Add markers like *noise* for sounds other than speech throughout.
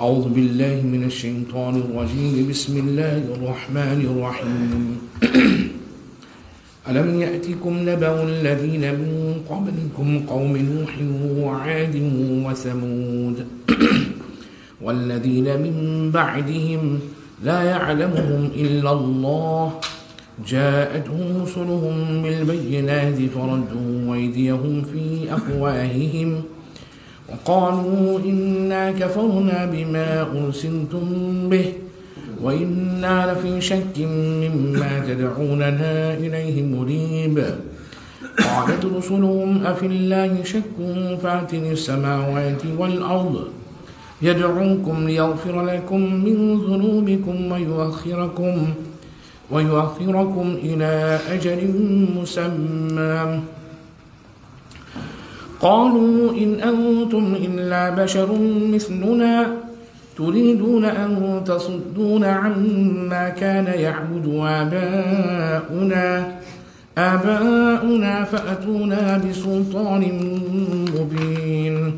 أعوذ بالله من الشيطان الرجيم. بسم الله الرحمن الرحيم. *clears throat* ألم يأتكم نبأ الذين من قبلكم قوم نوح وعاد وثمود *clears throat* والذين من بعدهم لا يعلمهم إلا الله. جاءتهم رسلهم بالبينات فردوا أيديهم في أفواههم. وقالوا إنا كفرنا بما أرسلتم به وإنا لفي شك مما تدعوننا إليه مريب. قالت رسلهم أفي الله شك فاتني السماوات والأرض. يدعوكم ليغفر لكم من ذنوبكم ويؤخركم ويؤخركم إلى أجل مسمى. قالوا إن أنتم إلا بشر مثلنا تريدون أن تصدون عما كان يعبد آباؤنا آباؤنا فأتونا بسلطان مبين.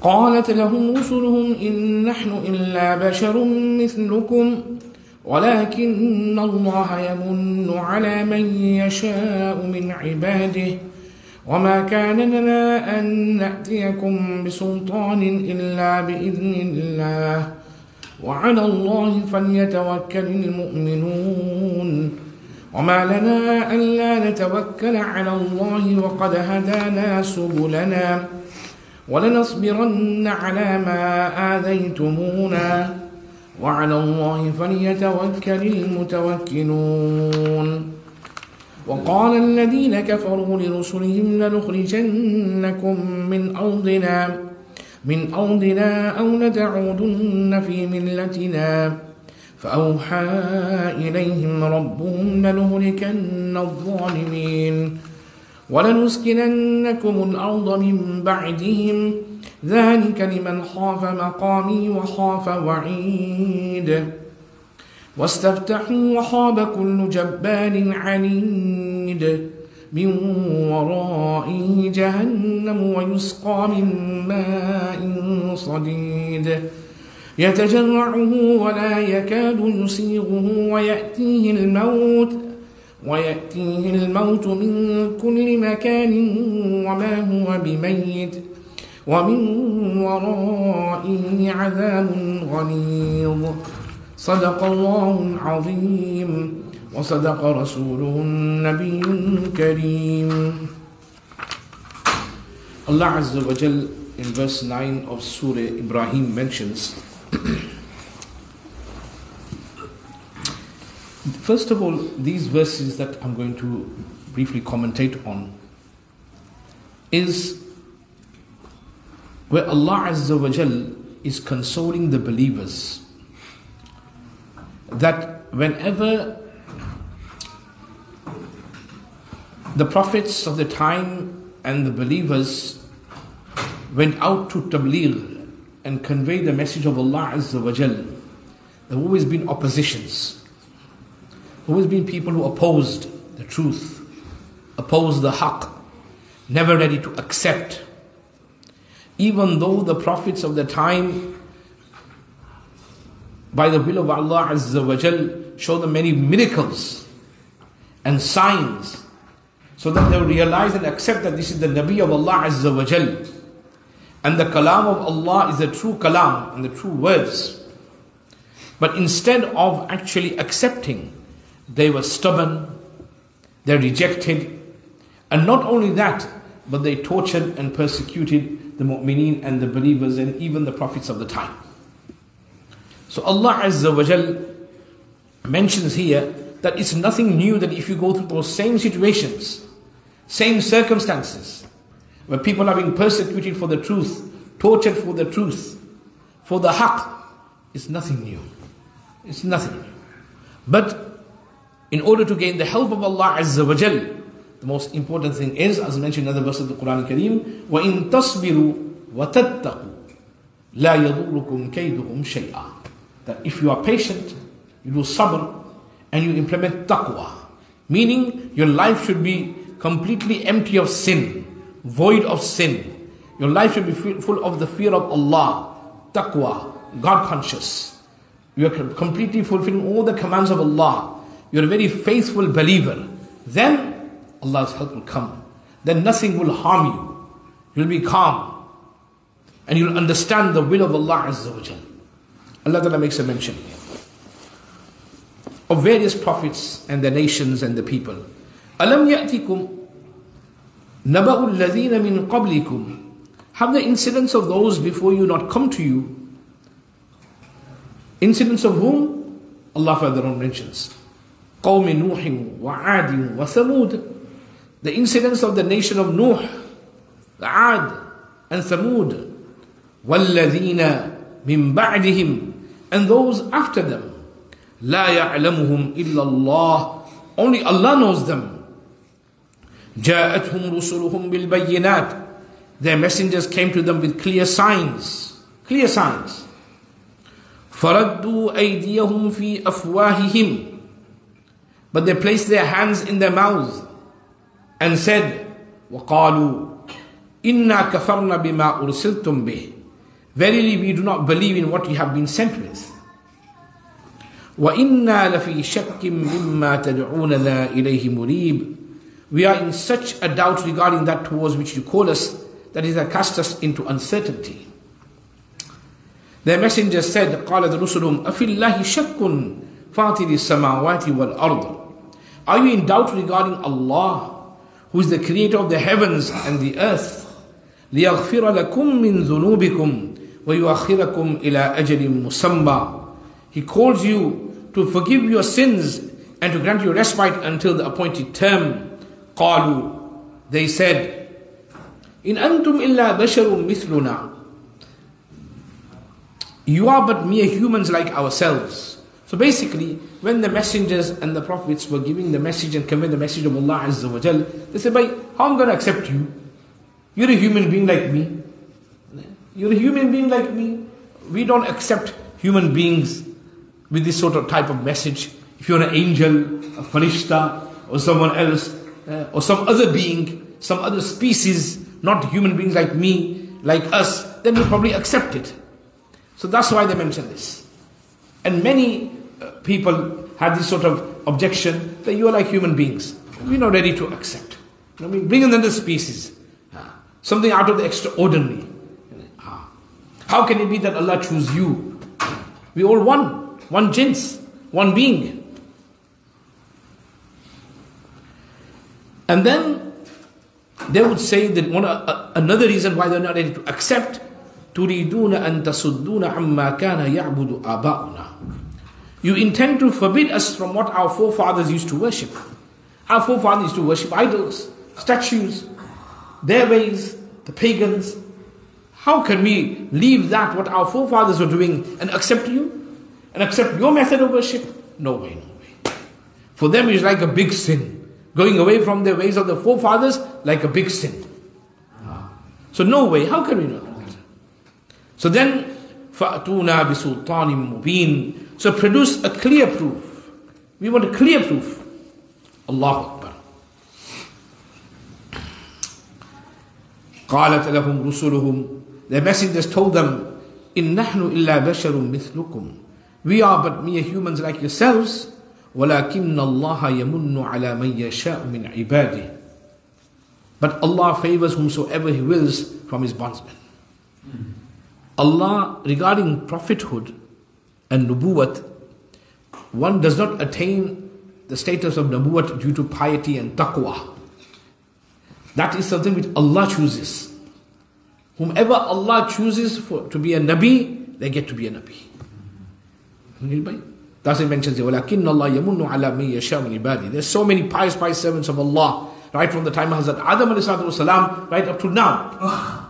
قالت لهم رسلهم إن نحن إلا بشر مثلكم ولكن الله يمن على من يشاء من عباده. وما كان لنا أن نأتيكم بسلطان إلا بإذن الله وعلى الله فليتوكل المؤمنون وما لنا ألا نتوكل على الله وقد هدانا سبلنا ولنصبرن على ما آذيتمونا وعلى الله فليتوكل المتوكلون وقال الذين كفروا لرسلهم لنخرجنكم من أرضنا من أرضنا أو لتعودن في ملتنا. فأوحى إليهم ربهم لنهلكن الظالمين ولنسكننكم الأرض من بعدهم. ذلك لمن خاف مقامي وخاف وعيد. واستفتحوا وخاب كل جبار عنيد من ورائه جهنم ويسقى من ماء صديد. يتجرعه ولا يكاد يسيغه ويأتيه الموت ويأتيه الموت من كل مكان وما هو بميت ومن ورائه عذاب غليظ. صدق الله العظيم وصدق رسوله النبي الكريم Allah Azza wa Jal in verse 9 of Surah Ibrahim mentions First of all, these verses that I'm going to briefly commentate on is where Allah Azza wa Jal is consoling the believers that whenever the prophets of the time and the believers went out to tabligh and convey the message of Allah Azza wa Jal, there have always been oppositions. There always been people who opposed the truth, opposed the haqq, never ready to accept. Even though the prophets of the time by the will of Allah Azza wa Jal, show them many miracles and signs so that they realize and accept that this is the Nabi of Allah Azza wa Jal. And the kalam of Allah is the true kalam and the true words. But instead of actually accepting, they were stubborn, they rejected, and not only that, but they tortured and persecuted the mu'mineen and the believers and even the prophets of the time. So Allah Azza wa Jal mentions here that it's nothing new that if you go through those same situations, same circumstances, where people are being persecuted for the truth, tortured for the truth, for the haqq, it's nothing new. It's nothing new. But in order to gain the help of Allah Azza wa Jal, the most important thing is, as mentioned in another verse of the Quran Kareem, وَإِن تَصْبِرُوا وَتَتَّقُوا لَا يَضُرُّكُمْ كَيْدُهُمْ شَيْئًا that if you are patient, you do sabr, and you implement taqwa, meaning your life should be completely empty of sin, void of sin. Your life should be full of the fear of Allah. taqwa, God conscious. You are completely fulfilling all the commands of Allah. You're a very faithful believer. Then Allah's help will come. Then nothing will harm you. You'll be calm. And you'll understand the will of Allah Azza wa Jal. Allah Ta'ala makes a mention of various prophets and the nations and the people. Alam ya'tikum naba'ul ladhina min qablikum have the incidents of those before you not come to you? Incidents of whom? Allah further on mentions. قوم نوح وعاد وثمود The incidents of the nation of Nuh, Ad and Thamud. وَالَّذِينَ مِن بَعْدِهِمْ And those after them. لا يعلمهم إلا الله Only Allah knows them. جاءتهم رسلهم بالبينات their messengers came to them with clear signs. Clear signs. فَرَدُّوا أَيْدِيَهُمْ فِي أَفْوَاهِهِمْ But they placed their hands in their mouths and said, وَقَالُوا إِنَّا كَفَرْنَا بِمَا أُرْسِلْتُمْ بِهِ Verily we do not believe in what you have been sent with. وَإِنَّا لَفِي شَكٍّ مِمَّا تَدْعُونَنَا إِلَيْهِ مُرِيبٍ We are in such a doubt regarding that towards which you call us that is that cast us into uncertainty. Their messenger said, قالت رسلهم أفي الله شك فاطر السماوات والأرض Are you in doubt regarding Allah, who is the creator of the heavens and the earth? ليغفر لكم من ذنوبكم ويؤخركم إلى أجل مسمى He calls you to forgive your sins and to grant you respite until the appointed term. قالوا They said, in antum illa basharun mithluna. You are but mere humans like ourselves. So basically, when the messengers and the prophets were giving the message and conveying the message of Allah Azza wa Jal, they said, Bhai, how am I going to accept you? You're a human being like me. You're a human being like me. We don't accept human beings with this sort of type of message. If you're an angel, a farishta, or someone else, uh, or some other being, some other species, not human beings like me, like us, then we probably accept it. So that's why they mention this. And many uh, people have this sort of objection that you are like human beings. We're not ready to accept. I mean, bring another species, uh, something out of the extraordinary. Uh, how can it be that Allah choose you? We all one, one jins, one being. And then they would say that one, uh, another reason why they're not ready to accept تريدون أن تصدون عما كان يعبد آباؤنا You intend to forbid us from what our forefathers used to worship. Our forefathers used to worship idols, statues, their ways, the pagans. How can we leave that, what our forefathers were doing, and accept you? And accept your method of worship? No way, no way. For them, it's like a big sin. Going away from the ways of the forefathers like a big sin. So no way, how can we not do that? So then, فَأْتُونَا بِسُلْطَانٍ مُبِينٍ So produce a clear proof. We want a clear proof. Allah Akbar. قالت لهم رسلهم The messengers told them, إِن نَحْنُ إِلَّا بَشَرٌ مِثْلُكُمْ We are but mere humans like yourselves. ولكن الله يمن على من يشاء من عباده But Allah favors whomsoever He wills from His bondsmen. Allah, regarding prophethood and nubuwat, one does not attain the status of nubuwat due to piety and taqwa. That is something which Allah chooses. Whomever Allah chooses for, to be a nabi, they get to be a nabi. That's it mentions it. وَلَكِنَّ اللَّهَ يَمُنُّ عَلَى مِن يَشَاءُ مِنْ عِبَادِهِ There's so many pious, pious servants of Allah, right from the time of Hazrat Adam والسلام, right up to now.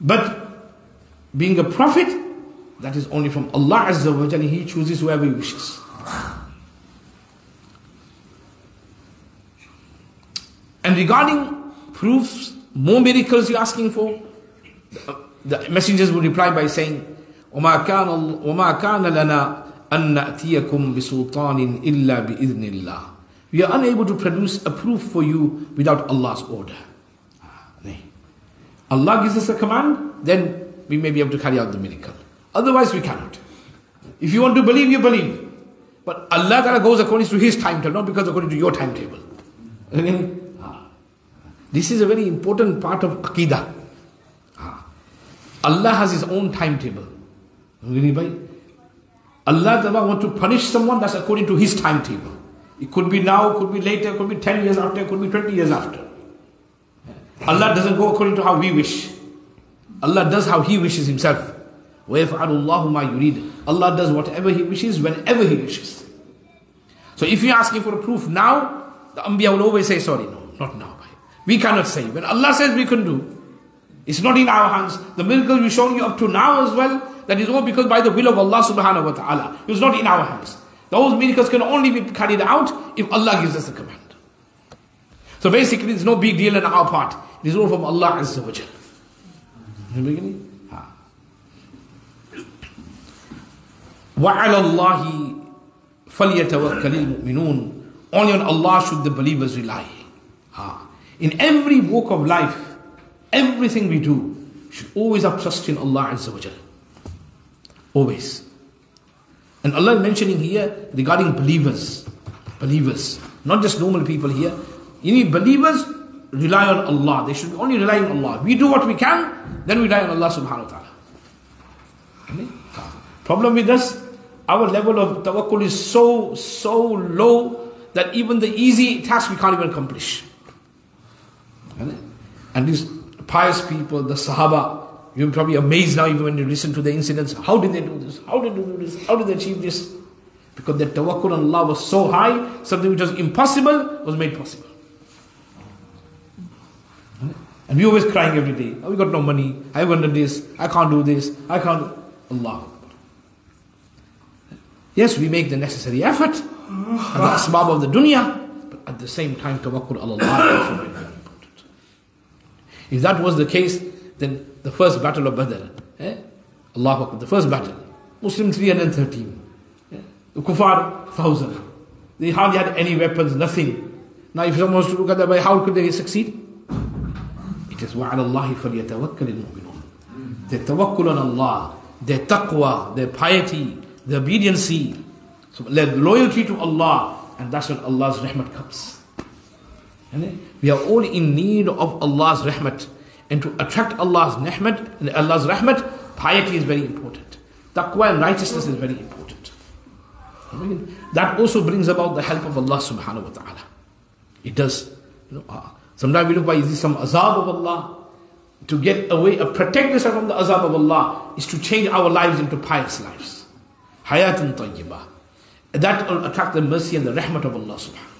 But being a prophet, that is only from Allah Azza wa Jalla. He chooses whoever He wishes. And regarding proofs, more miracles you're asking for, the messengers would reply by saying, وَمَا كَانَ, وما كان لنا أن نأتيكم بسلطان إلا بإذن الله. We are unable to produce a proof for you without Allah's order. Allah gives us a command, then we may be able to carry out the miracle. Otherwise, we cannot. If you want to believe, you believe. But Allah Ta'ala goes according to His timetable, not because according to your timetable. This is a very important part of Aqidah. Allah has His own timetable. Allah Ta'ala want to punish someone, that's according to His timetable. It could be now, could be later, could be 10 years after, could be 20 years after. Allah doesn't go according to how we wish. Allah does how He wishes Himself. وَيَفْعَلُ اللَّهُ مَا يُرِيدُ Allah does whatever He wishes, whenever He wishes. So if you're asking for a proof now, the Anbiya will always say, sorry, no, not now. We cannot say. When Allah says we can do, it's not in our hands. The miracles we've shown you up to now as well, that is all because by the will of Allah subhanahu wa ta'ala. It's not in our hands. Those miracles can only be carried out if Allah gives us the command. So basically, there's no big deal on our part. It is all from Allah Azza wa Jal. In the beginning? وعلى الله فليتوكل المؤمنون Only on Allah should the believers rely. In every walk of life, everything we do should always have trust in Allah Azza wa. Always. And Allah is mentioning here regarding believers. Believers. Not just normal people here. You need believers rely on Allah. They should only rely on Allah. We do what we can, then we rely on Allah subhanahu wa ta'ala. Problem with us, our level of tawakkul is so, so low that even the easy task we can't even accomplish. And these pious people, the Sahaba, you're probably amazed now even when you listen to the incidents. How did they do this? How did they do this? How did they achieve this? Because their tawakkul on Allah was so high, something which was impossible was made possible. And we always crying every day. Oh, we got no money. I haven't this. I can't do this. I can't. Allah. Yes, we make the necessary effort. And the asbab of the dunya. But at the same time, tawakkul Allah is also very important. If that was the case, then the first battle of Badr, eh? Allah Akbar, the first battle, Muslim 313, eh? the Kufar 1000. They hardly had any weapons, nothing. Now, if someone was to look at that way, how could they succeed? It is وَعَلَى اللَّهِ فَلْيَتَوَكَّلِ الْمُؤْمِنُونَ Their tawakkul on Allah, their taqwa, their piety, their obedience, so their loyalty to Allah, and that's when Allah's rahmat comes. We are all in need of Allah's rahmat. And to attract Allah's rahmat, Allah's rahmat, piety is very important. Taqwa and righteousness is very important. That also brings about the help of Allah subhanahu wa ta'ala. It does. Uh, sometimes we look by, is this some azab of Allah? To get away, uh, protect yourself from the azab of Allah is to change our lives into pious lives. Hayatun tayyibah. That will attract the mercy and the rahmat of Allah subhanahu wa ta'ala. But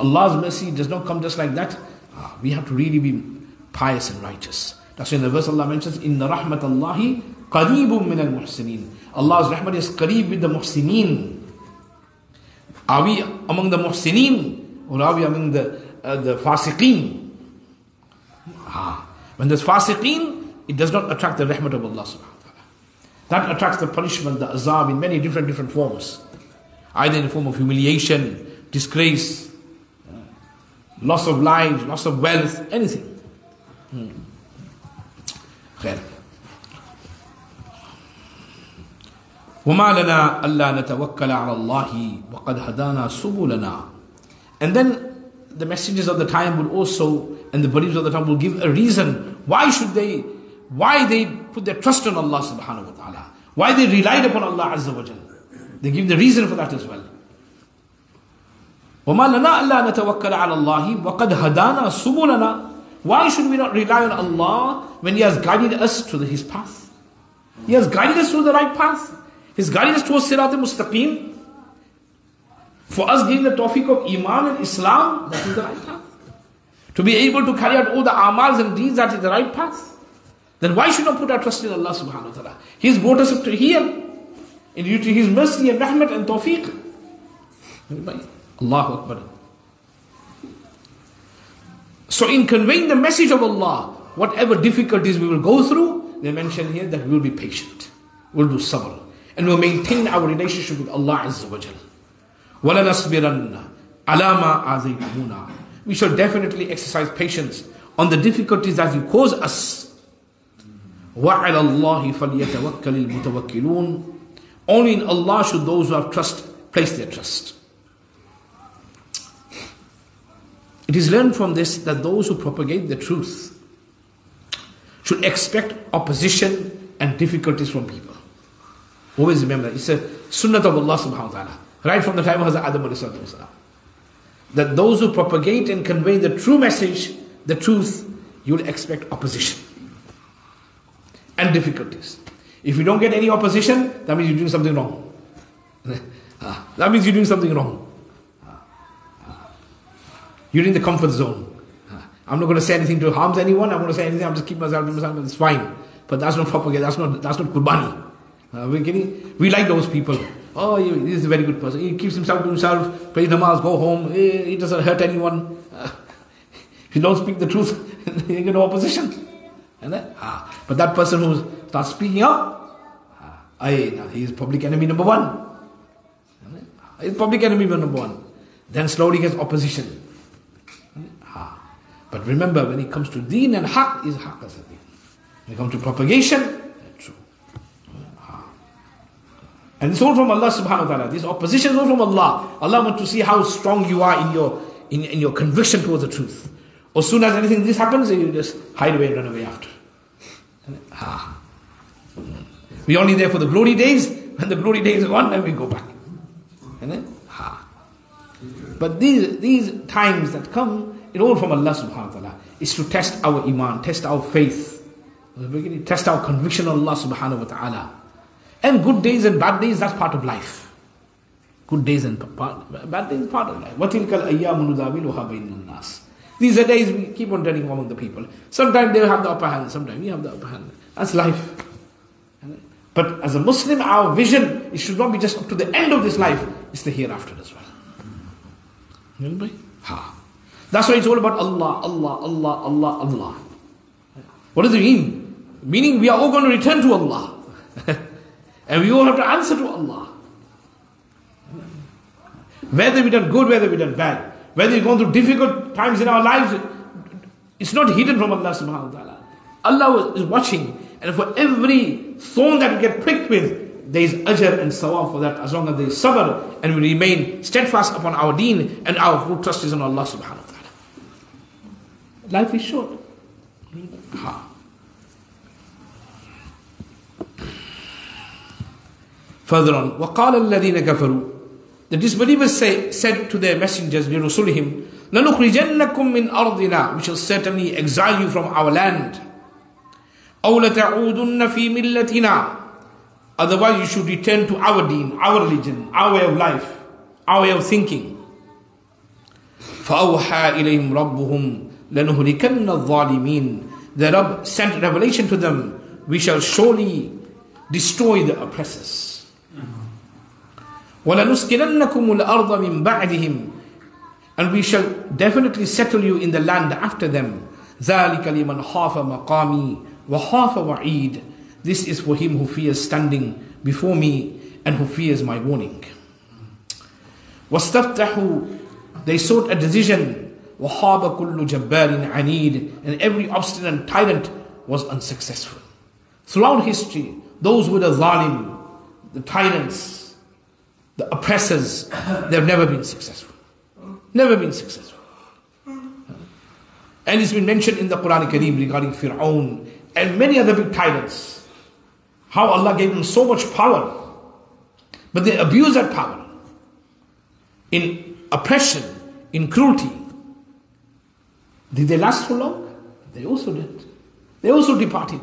Allah's mercy does not come just like that. Uh, we have to really be pious and righteous. That's why in the verse Allah mentions, Inna rahmat Allahi qareebum min al muhsineen. Allah's rahmat is qareeb with the muhsineen. Are we among the muhsineen or are we among the, uh, the fasiqeen? Ah. When there's fasiqeen, it does not attract the rahmat of Allah subhanahu wa ta'ala. That attracts the punishment, the azab in many different different forms. Either in the form of humiliation, disgrace, loss of lives, loss of wealth, anything. خير وما لنا ألا نتوكل على الله وقد هدانا سبلنا and then the messengers of the time will also and the believers of the time will give a reason why should they why they put their trust on Allah subhanahu wa ta'ala why they relied upon Allah azza wa jalla they give the reason for that as well وما لنا ألا نتوكل على الله وقد هدانا سبلنا why should we not rely on Allah when He has guided us to the, His path? He has guided us to the right path. He's guided us towards Sirat al-Mustaqim. For us getting the tawfiq of Iman and Islam, that is the right path. To be able to carry out all the amals and deeds, that is the right path. Then why should not put our trust in Allah subhanahu wa ta'ala? He's brought us up to here. In due to His mercy and rahmat and tawfiq. Allahu Akbar. So, in conveying the message of Allah, whatever difficulties we will go through, they mention here that we will be patient, we'll do sabr, and we'll maintain our relationship with Allah Azza wa Jal. وَلَنَصْبِرَنَّ عَلَى مَا آذَيْتُمُونَا We shall definitely exercise patience on the difficulties that you cause us. وَعَلَى اللَّهِ فَلْيَتَوَكَّلِ الْمُتَوَكِّلُونَ Only in Allah should those who have trust place their trust. It is learned from this that those who propagate the truth should expect opposition and difficulties from people. Always remember, it's a sunnat of Allah subhanahu wa ta'ala, right from the time of Hazrat Adam alayhi that those who propagate and convey the true message, the truth, you'll expect opposition and difficulties. If you don't get any opposition, that means you're doing something wrong. *laughs* Ah, that means you're doing something wrong. You're in the comfort zone. I'm not going to say anything to harm anyone. I'm going to say anything. I'm just keep myself to myself. It's fine. But that's not propaganda. That's not that's not kurbani. Uh, we're getting, we like those people. Oh, he, he's a very good person. He keeps himself to himself. Prays namaz. Go home. He, he doesn't hurt anyone. *laughs* Uh, you don't speak the truth, *laughs* you get no opposition. And then, ah, but that person who starts speaking up, ah, I, he's public enemy number one. He's public enemy number one. Then slowly gets opposition. But remember, when it comes to deen and haq, is haq as. When it comes to propagation, true. And it's all from Allah subhanahu wa ta'ala. This opposition is all from Allah. Allah wants to see how strong you are in your in, in your conviction towards the truth. As soon as anything this happens, you just hide away and run away after. Ah. We're only there for the glory days. When the glory days are gone, then we go back. And then, Ah. But these, these times that come, it all from Allah subhanahu wa ta'ala. Is to test our iman, test our faith, test our conviction on Allah subhanahu wa ta'ala. And good days and bad days, that's part of life. Good days and part, bad days, part of life. وَتِلْكَ الْأَيَّامُ نُدَاوِلُهَا بَيْنَ النَّاسِ These are days we keep on turning among the people. Sometimes they have the upper hand, sometimes we have the upper hand. That's life. But as a Muslim, our vision, it should not be just up to the end of this life, it's the hereafter as well. Anybody? Ha. That's why it's all about Allah, Allah, Allah, Allah, Allah. What does it mean? Meaning we are all going to return to Allah. *laughs* and we all have to answer to Allah. Whether we done good, whether we done bad, whether we've gone through difficult times in our lives, it's not hidden from Allah subhanahu wa ta'ala. Allah is watching, and for every thorn that we get pricked with, there is ajr and sawab for that as long as is sabr and we remain steadfast upon our deen and our full trust is on Allah subhanahu wa ta'ala. Life is short. Further on, وَقَالَ الَّذِينَ كَفَرُوا The disbelievers say, said to their messengers, لِرُسُلِهِمْ لَنُخْرِجَنَّكُمْ مِنْ أَرْضِنَا We shall certainly exile you from our land. أَوْ لَتَعُودُنَّ فِي مِلَّتِنَا Otherwise you should return to our deen, our religion, our way of life, our way of thinking. فَأَوْحَى إِلَيْهِمْ رَبُّهُمْ لَنُهْلِكَنَّ الظَّالِمِينَ The Rabb sent revelation to them, we shall surely destroy the oppressors. وَلَنُسْكِنَنَّكُمُ الْأَرْضَ مِنْ بَعْدِهِمْ And we shall definitely settle you in the land after them. ذَلِكَ لِمَنْ خَافَ مَقَامِي وَخَافَ وَعِيدٍ This is for him who fears standing before me and who fears my warning. وَاسْتَفْتَحُوا They sought a decision. وَخَابَ كُلُّ جَبَّارٍ عَنِيدٍ And every obstinate tyrant was unsuccessful. Throughout history, those who were the zalim, the tyrants, the oppressors, they've never been successful. Never been successful. And it's been mentioned in the Quran Kareem regarding Fir'aun and many other big tyrants. How Allah gave them so much power, but they abused that power in oppression, in cruelty. did they last for long? They also did. They also departed.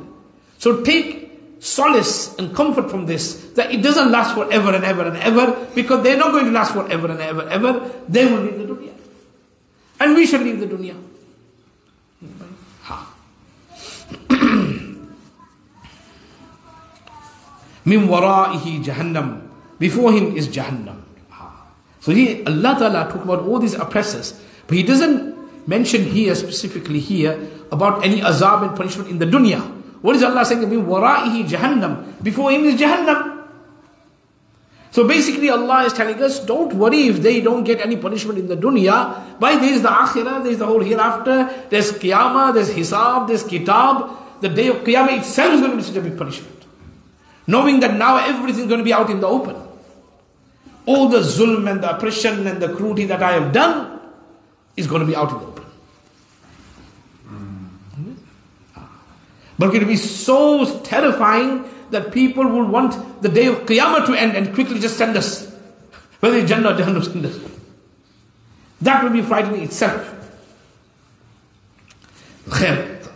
So take solace and comfort from this that it doesn't last forever and ever and ever because they're not going to last forever and ever and ever. They will leave the dunya. And we shall leave the dunya. *clears throat* Min wara'ihi jahannam. Before him is jahannam. So he, Allah Ta'ala talk about all these oppressors. But he doesn't mention here, specifically here, about any azab and punishment in the dunya. What is Allah saying? Wara'ihi jahannam. Before him is jahannam. So basically Allah is telling us, don't worry if they don't get any punishment in the dunya. By there is the akhirah, there is the whole hereafter, there's qiyamah, there's hisab, there's kitab. the day of Qiyamah itself is going to be such a big punishment. Knowing that now everything is going to be out in the open. All the zulm and the oppression and the cruelty that I have done is going to be out in the open. But it will be so terrifying that people will want the day of Qiyamah to end and quickly just send us. Whether it's Jannah or Jahannam, send us. That will be frightening itself.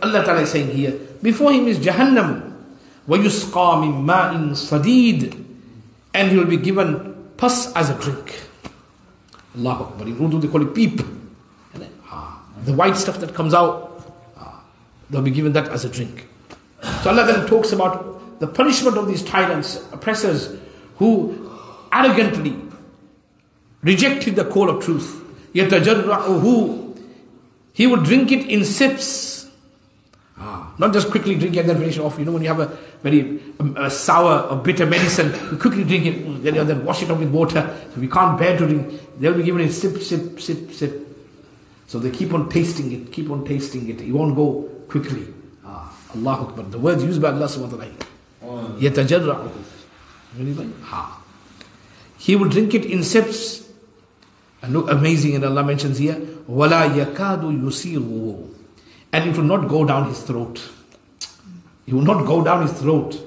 Allah Ta'ala is saying here, before him is Jahannam, وَيُسْقَى مِن مَاءٍ صَدِيدٍ And he will be given pus as a drink. Allah Akbar. In Urdu they call it peep. the white stuff that comes out, uh, they'll be given that as a drink. So Allah then talks about the punishment of these tyrants, oppressors, who arrogantly rejected the call of truth. Yet who he would drink it in sips. Ah, not just quickly drink and then finish it off. You know, when you have a very um, a sour or bitter medicine, you quickly drink it, then, then wash it off with water. So we can't bear to drink. They'll be given it sip, sip, sip, sip. So they keep on tasting it, keep on tasting it. It won't go quickly. Ah, Allah Akbar. The words used by Allah subhanahu wa ta'ala. يَتَجَرَّعُهُ Ha. He will drink it in sips. And look, amazing, and Allah mentions here, وَلَا يَكَادُ يُسِيرُهُ And it will not go down his throat. It will not go down his throat.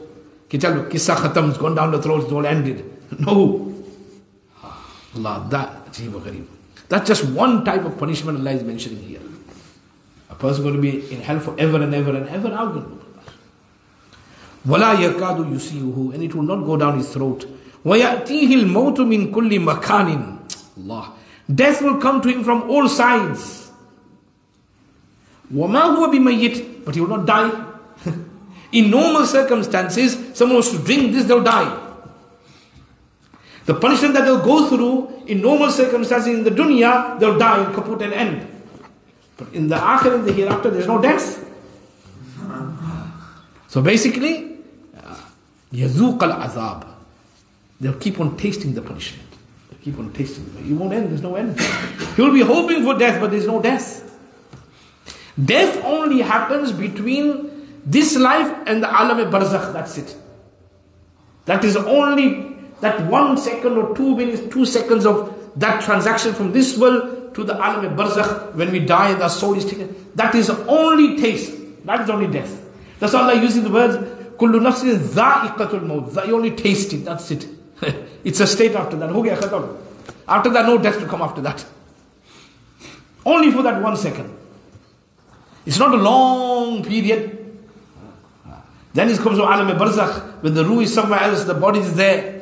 Ki chalo, kissa khatam, it's gone down the throat, it's all ended. *laughs* No. Allah, that, That's just one type of punishment Allah is mentioning here. A person going to be in hell forever and ever and ever. How good? وَلَا يَكَادُ يُسِيهُ And it will not go down his throat. وَيَأْتِيهِ الْمَوْتُ مِنْ كُلِّ مَكَانٍ Allah. Death will come to him from all sides. وَمَا هُوَ بِمَيِّتٍ But he will not die. *laughs* In normal circumstances, someone was to drink this, they'll die. The punishment that they'll go through in normal circumstances in the dunya, they'll die and kaput and end. But in the akhir, in the hereafter, there's no death. So basically, uh, yazuq al azab. They'll keep on tasting the punishment. They'll keep on tasting it. It won't end, there's no end. He'll be hoping for death, but there's no death. Death only happens between this life and the alam barzakh, that's it. That is only that one second or two minutes, two seconds of that transaction from this world to the alam barzakh, when we die and our soul is taken. That is only taste. That is only death. That's why Allah using the words, kullu nafsin dha'iqatul maut. You only taste it, that's it. *laughs* it's a state after that. After that, no death to come after that. Only for that one second. It's not a long period. Then it comes to alam barzakh, when the ruh is somewhere else, the body is there,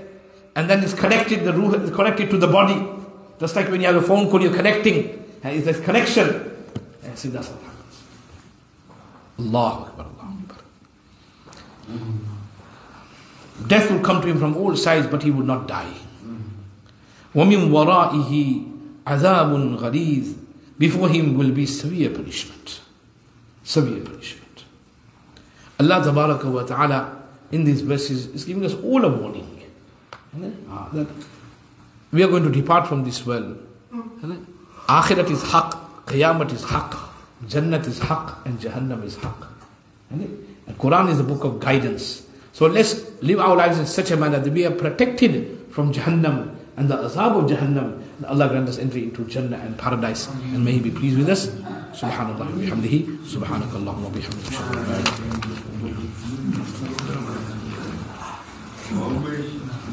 and then it's connected, the ruh is connected to the body. Just like when you have a phone call, you're connecting, and it's this connection. And see, that's what happens. Allah Akbar, Allah Akbar. Death will come to him from all sides, but he will not die. وَمِن وَرَائِهِ عَذَابٌ غَلِيظٌ Before him will be severe punishment. Severe punishment. Allah wa ta'ala in these verses is giving us all a warning. That we are going to depart from this world. Akhirat is haq, Qiyamat is haq, Jannat is haq, and Jahannam is haq. And Quran is a book of guidance. So let's live our lives in such a manner that we are protected from Jahannam and the azab of Jahannam. And Allah grant us entry into Jannah and paradise. And may He be pleased with us. Subhanallah bihamdihi. Always wait.